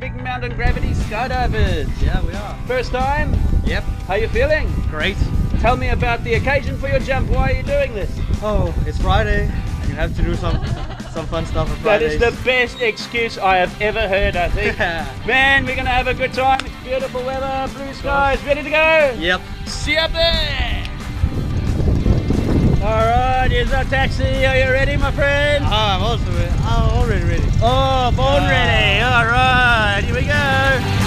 Big Mountain Gravity skydivers. Yeah, we are. First time? Yep. How you feeling? Great. Tell me about the occasion for your jump. Why are you doing this? Oh, it's Friday, and you have to do some some fun stuff on That is the best excuse I have ever heard, I think. Man, we're going to have a good time. It's beautiful weather, blue skies, ready to go? Yep. See you up there! Alright, here's our taxi. Are you ready, my friend? Ah, I'm also ready. I'm already ready. Oh, born Ah. ready. Alright, here we go.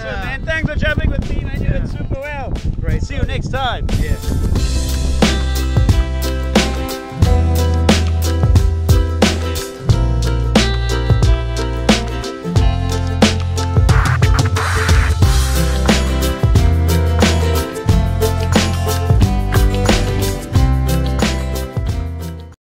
Awesome, man. Thanks for jumping with me, man. You yeah. did super well. Great. See you next time. Yeah.